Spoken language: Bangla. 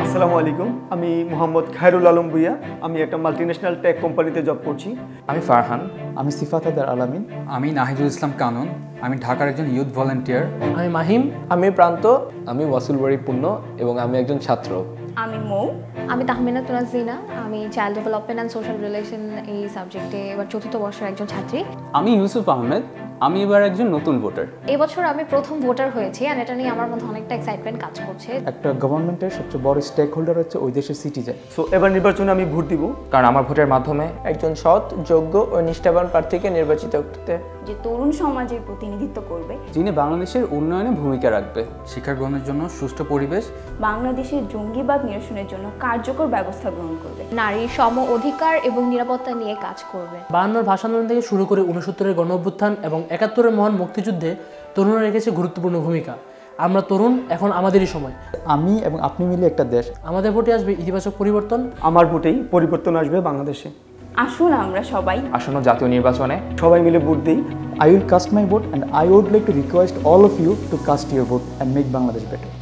আসসালামু আলাইকুম। আমি মোহাম্মদ খায়রুল আলম ভুইয়া। আমি একটা মাল্টিন্যাশনাল টেক কোম্পানিতে জব করছি। আমি ফারহান। আমি সিফাত হায়দার আলামিন। আমি নাহিদুল ইসলাম কানন। আমি ঢাকার একজন ইউথ ভলেন্টিয়ার আমি মাহিম। আমি প্রান্ত। আমি ওয়াসুল বাড়ি পূর্ণ এবং আমি একজন ছাত্র। আমি মৌ। আমি তাহমিনা তুনাজিনা আমি child development and social relation এই সাবজেক্টে এবার চতুর্থ বর্ষের একজন ছাত্রী। আমি ইউসুফ আহমেদ। আমি এবার একজন নতুন ভোটার। এবছর আমি প্রথম ভোটার হয়েছি আর এটা নিয়ে আমার মধ্যে অনেকটা এক্সাইটমেন্ট কাজ করছে। একটা গভর্নমেন্টের সবচেয়ে বড় স্টেক হোল্ডার হচ্ছে ওই দেশের সিটিজেন সো এবার নির্বাচনে আমি ভোট দিব। কারণ আমার ভোটের মাধ্যমে একজন সৎ যোগ্য ও নিষ্ঠাবান প্রার্থীকে নির্বাচিত করতে। যে তরুণ সমাজের প্রতিনিধিত্ব করবে। যিনি বাংলাদেশের উন্নয়নে ভূমিকা রাখবে। শিক্ষা গ্রহণের জন্য সুষ্ঠু পরিবেশ। বাংলাদেশের জঙ্গিবাদ নিরসনের জন্য কার্যকর ব্যবস্থা গ্রহণ করবে। নারীর সম অধিকার এবং নিরাপত্তা নিয়ে কাজ করবে। বায়ান্নর ভাষা আন্দোলন থেকে শুরু করে উনসত্তরের গণ অভ্যুত্থান এবং একাত্তরের মহান মুক্তিযুদ্ধে তরুণরা রেখেছে গুরুত্বপূর্ণ ভূমিকা। আমরা তরুণ এখন আমাদেরই সময়। আমি এবং আপনি মিলে একটা দেশ। আমাদের ভোটে আসবে ইতিবাচক পরিবর্তন। আমার ভোটেই পরিবর্তন আসবে বাংলাদেশে। আসুন আমরা সবাই। আসন্ন জাতীয় নির্বাচনে। সবাই মিলে ভোট দিই। I will cast my vote and I would like to request all of you to cast your vote and make Bangladesh better.